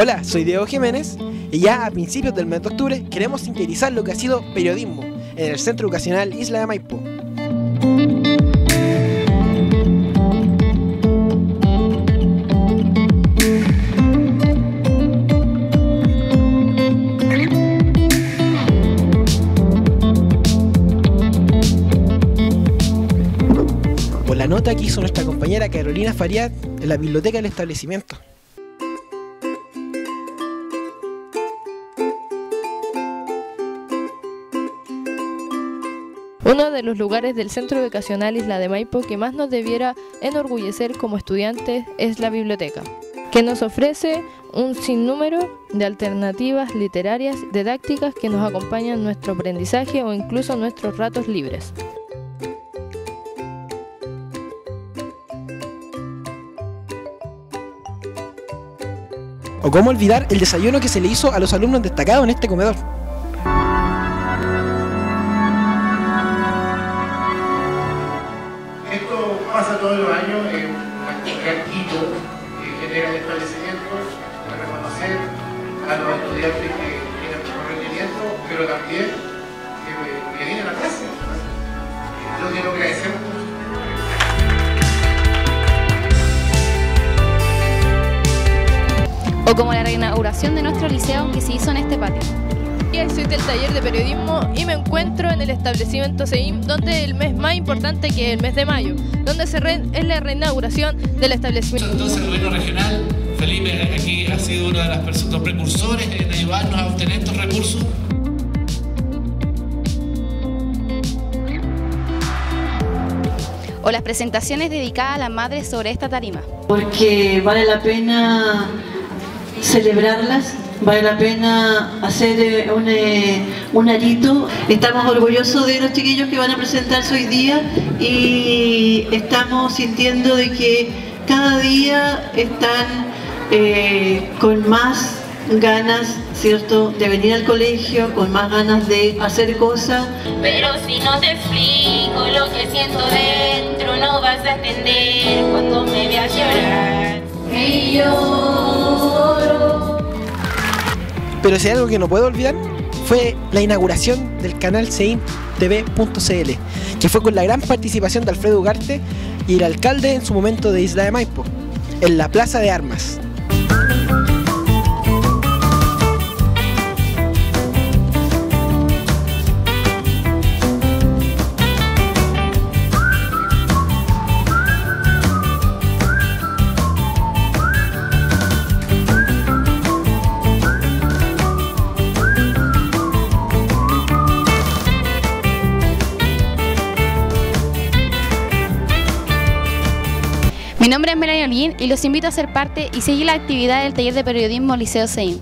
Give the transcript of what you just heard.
Hola, soy Diego Jiménez y ya a principios del mes de octubre queremos sintetizar lo que ha sido periodismo en el Centro Educacional Isla de Maipo. Por la nota que hizo nuestra compañera Carolina Fariad en la biblioteca del establecimiento. Uno de los lugares del Centro Educacional Isla de Maipo que más nos debiera enorgullecer como estudiantes es la biblioteca, que nos ofrece un sinnúmero de alternativas literarias didácticas que nos acompañan nuestro aprendizaje o incluso nuestros ratos libres. O cómo olvidar el desayuno que se le hizo a los alumnos destacados en este comedor. Años, es un gran hito que genera el establecimiento, de reconocer a los estudiantes que tienen mejor rendimiento, pero también que, que vienen a clase. Lo agradecemos mucho. o como la reinauguración de nuestro liceo que se hizo en este patio. Soy del taller de periodismo y me encuentro en el establecimiento CEIM, donde el mes más importante que es el mes de mayo, donde se re- es la reinauguración del establecimiento. Entonces el gobierno regional, Felipe aquí ha sido uno de las personas, los precursores en ayudarnos a obtener estos recursos. O las presentaciones dedicadas a las madres sobre esta tarima. porque vale la pena celebrarlas, vale la pena hacer eh, un, eh, un arito. Estamos orgullosos de los chiquillos que van a presentarse hoy día y estamos sintiendo de que cada día están eh, con más ganas, ¿cierto?, de venir al colegio, con más ganas de hacer cosas. Pero si no te explico lo que siento dentro, no vas a entender cuando me veas llorar. Pero si hay algo que no puedo olvidar fue la inauguración del canal CEINTV.cl, que fue con la gran participación de Alfredo Ugarte y el alcalde en su momento de Isla de Maipo, en la Plaza de Armas. Mi nombre es Melanie Olguín y los invito a ser parte y seguir la actividad del taller de periodismo Liceo CEIM.